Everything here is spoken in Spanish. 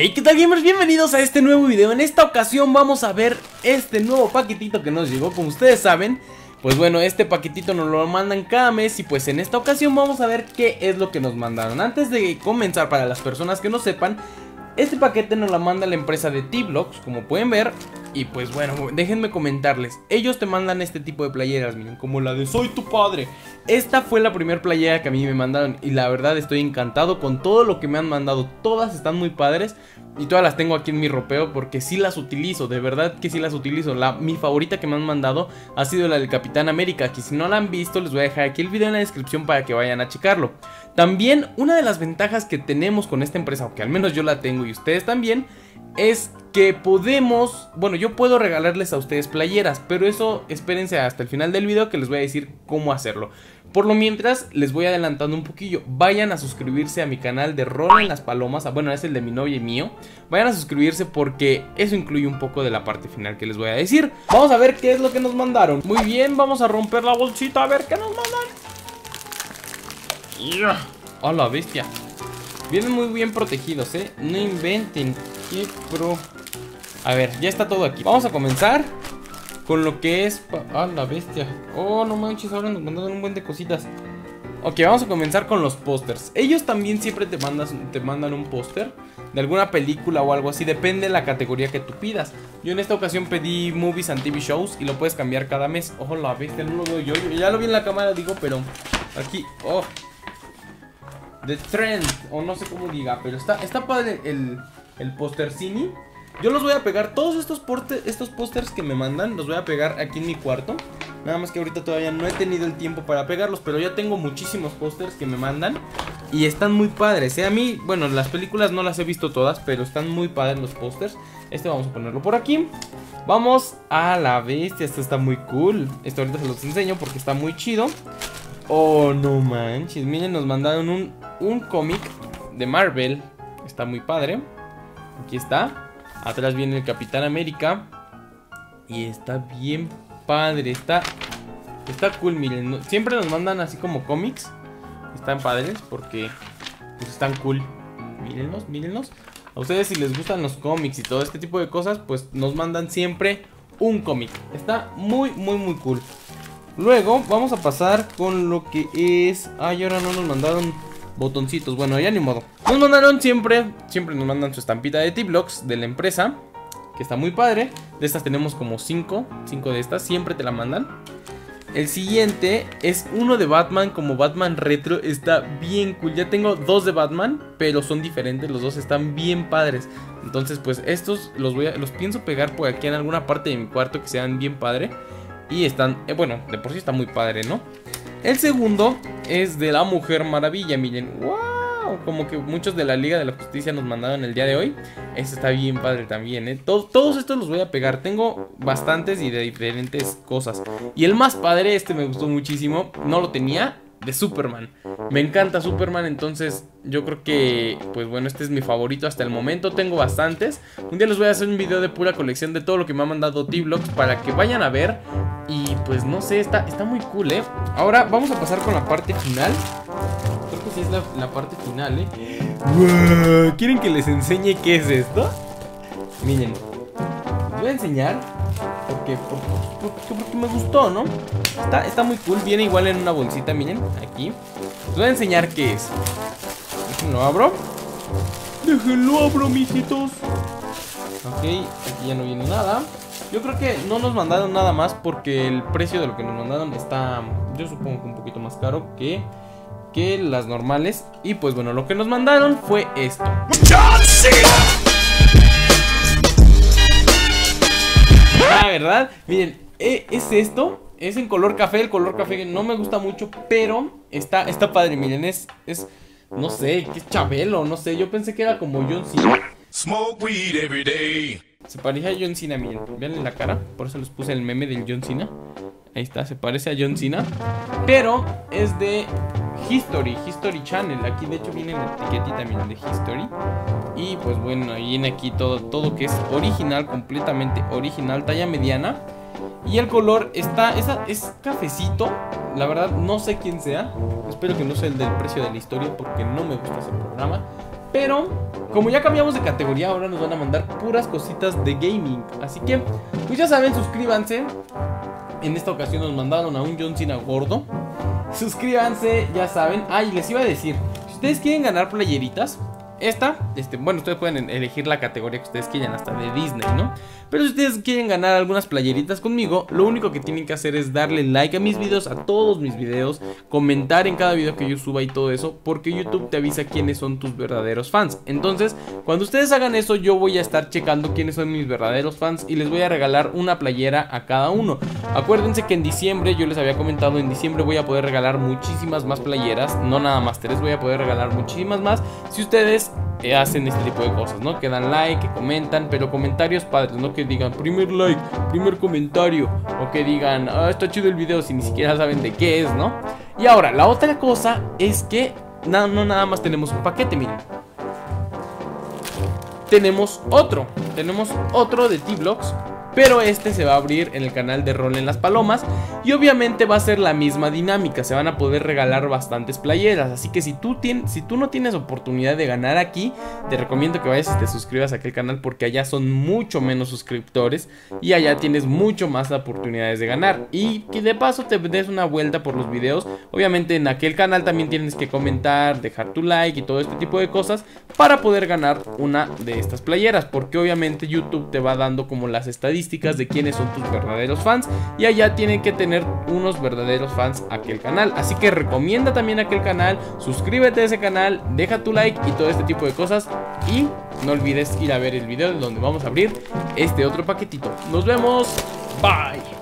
Hey, ¿qué tal gamers? Bienvenidos a este nuevo video. En esta ocasión vamos a ver este nuevo paquetito que nos llegó. Como ustedes saben, pues bueno, este paquetito nos lo mandan cada mes y pues en esta ocasión vamos a ver qué es lo que nos mandaron. Antes de comenzar, para las personas que no sepan, este paquete nos lo manda la empresa de T-Blocks, como pueden ver. Y pues bueno, déjenme comentarles. Ellos te mandan este tipo de playeras, miren, como la de Soy tu padre. Esta fue la primera playera que a mí me mandaron y la verdad estoy encantado con todo lo que me han mandado. Todas están muy padres y todas las tengo aquí en mi ropeo porque sí las utilizo, de verdad que sí las utilizo. La, mi favorita que me han mandado ha sido la del Capitán América, que si no la han visto les voy a dejar aquí el video en la descripción para que vayan a checarlo. También una de las ventajas que tenemos con esta empresa, o que al menos yo la tengo y ustedes también, es que podemos, bueno, yo puedo regalarles a ustedes playeras, pero eso espérense hasta el final del video que les voy a decir cómo hacerlo. Por lo mientras, les voy adelantando un poquillo. Vayan a suscribirse a mi canal de Rol en las Palomas. Ah, bueno, es el de mi novia y mío. Vayan a suscribirse porque eso incluye un poco de la parte final que les voy a decir. Vamos a ver qué es lo que nos mandaron. Muy bien, vamos a romper la bolsita a ver qué nos mandan. ¡Oh, la bestia! Vienen muy bien protegidos, ¿eh? No inventen. ¡Qué pro! A ver, ya está todo aquí. Vamos a comenzar con lo que es... ¡Ah, la bestia! Oh, no manches, ahora nos mandaron un buen de cositas. Ok, vamos a comenzar con los pósters. Ellos también siempre te, te mandan un póster de alguna película o algo así. Depende de la categoría que tú pidas. Yo en esta ocasión pedí movies and TV shows y lo puedes cambiar cada mes. Ojo, la bestia, no lo veo yo. Ya lo vi en la cámara, digo, pero aquí... Oh, The Trend, o no sé cómo diga, pero está, está padre el, el póster cine. Yo los voy a pegar, todos estos, estos pósters que me mandan, los voy a pegar aquí en mi cuarto. Nada más que ahorita todavía no he tenido el tiempo para pegarlos, pero ya tengo muchísimos pósters que me mandan. Y están muy padres, ¿eh? A mí, bueno, las películas no las he visto todas, pero están muy padres los pósters. Este vamos a ponerlo por aquí. Vamos a la bestia, esto está muy cool. Esto ahorita se los enseño porque está muy chido. Oh, no manches. Miren, nos mandaron un, un cómic de Marvel. Está muy padre. Aquí está. Atrás viene el Capitán América. Y está bien padre. Está, está cool, miren. Siempre nos mandan así como cómics. Están padres porque pues, están cool. Mírenlos, mírenlos. A ustedes si les gustan los cómics y todo este tipo de cosas, pues nos mandan siempre un cómic. Está muy, muy, muy cool. Luego vamos a pasar con lo que es... Ay, ahora no nos mandaron botoncitos. Bueno, ya ni modo. Nos mandaron siempre, siempre nos mandan su estampita de T-Blocks de la empresa. Que está muy padre. De estas tenemos como 5, 5 de estas. Siempre te la mandan. El siguiente es uno de Batman como Batman Retro. Está bien cool. Ya tengo dos de Batman, pero son diferentes. Los dos están bien padres. Entonces, pues estos los voy los pienso pegar por aquí en alguna parte de mi cuarto que sean bien padre. Y están, eh, bueno, de por sí está muy padre, ¿no? El segundo es de la Mujer Maravilla, miren, wow, como que muchos de la Liga de la Justicia nos mandaron el día de hoy. Este está bien padre también, ¿eh? todos estos los voy a pegar, tengo bastantes y de diferentes cosas. Y el más padre, este me gustó muchísimo, no lo tenía, de Superman. Me encanta Superman, entonces yo creo que, pues bueno, este es mi favorito hasta el momento. Tengo bastantes. Un día les voy a hacer un video de pura colección de todo lo que me ha mandado T-Blocks para que vayan a ver. Pues no sé, está, está muy cool, ¿eh? Ahora vamos a pasar con la parte final. Creo que sí es la, parte final, ¿eh? ¿Quieren que les enseñe qué es esto? Miren, les voy a enseñar porque, porque, porque, me gustó, ¿no? Está, está muy cool, viene igual en una bolsita, miren, aquí Les voy a enseñar qué es Déjenlo abro Déjenlo abro, mijitos Ok, aquí ya no viene nada yo creo que no nos mandaron nada más porque el precio de lo que nos mandaron está, yo supongo que un poquito más caro que, que las normales. Y pues bueno, lo que nos mandaron fue esto. Ah, ¿verdad? Miren, e, es esto. Es en color café. El color café no me gusta mucho, pero está, está padre. Miren, es, es, no sé, que es Chabelo, no sé. Yo pensé que era como John Cena. Smoke weed every day. Se parece a John Cena, miren. Vean la cara. Por eso les puse el meme del John Cena. Ahí está, se parece a John Cena. Pero es de History, History Channel. Aquí de hecho viene la etiquetita, miren, de History. Y pues bueno, viene aquí todo, todo que es original, completamente original, talla mediana. Y el color está, esa, es cafecito. La verdad no sé quién sea. Espero que no sea el del precio de la historia porque no me gusta ese programa. Pero como ya cambiamos de categoría, ahora nos van a mandar puras cositas de gaming. Así que, pues ya saben, suscríbanse. En esta ocasión nos mandaron a un John Cena gordo. Suscríbanse, ya saben. Ah, y les iba a decir, si ustedes quieren ganar playeritas, esta, este, bueno, ustedes pueden elegir la categoría que ustedes quieran, hasta de Disney, ¿no? Pero si ustedes quieren ganar algunas playeritas conmigo, lo único que tienen que hacer es darle like a mis videos, a todos mis videos, comentar en cada video que yo suba y todo eso, porque YouTube te avisa quiénes son tus verdaderos fans. Entonces, cuando ustedes hagan eso, yo voy a estar checando quiénes son mis verdaderos fans y les voy a regalar una playera a cada uno. Acuérdense que en diciembre, yo les había comentado, en diciembre voy a poder regalar muchísimas más playeras, no nada más tres, voy a poder regalar muchísimas más. Si ustedes eh, hacen este tipo de cosas, ¿no? Que dan like, que comentan, pero comentarios padres, ¿no? Que digan primer like, primer comentario, o que digan, ah, está chido el video si ni siquiera saben de qué es, ¿no? Y ahora, la otra cosa es que no, no nada más tenemos un paquete, miren. Tenemos otro, tenemos otro de T-Blocks pero este se va a abrir en el canal de Rol en las Palomas y obviamente va a ser la misma dinámica, se van a poder regalar bastantes playeras, así que si tú, tienes, si tú no tienes oportunidad de ganar aquí, te recomiendo que vayas y te suscribas a aquel canal porque allá son mucho menos suscriptores y allá tienes mucho más oportunidades de ganar. Y que de paso te des una vuelta por los videos, obviamente en aquel canal también tienes que comentar, dejar tu like y todo este tipo de cosas para poder ganar una de estas playeras, porque obviamente YouTube te va dando como las de quiénes son tus verdaderos fans y allá tienen que tener unos verdaderos fans aquel canal. Así que recomienda también aquel canal, suscríbete a ese canal, deja tu like y todo este tipo de cosas y no olvides ir a ver el video donde vamos a abrir este otro paquetito. Nos vemos, bye.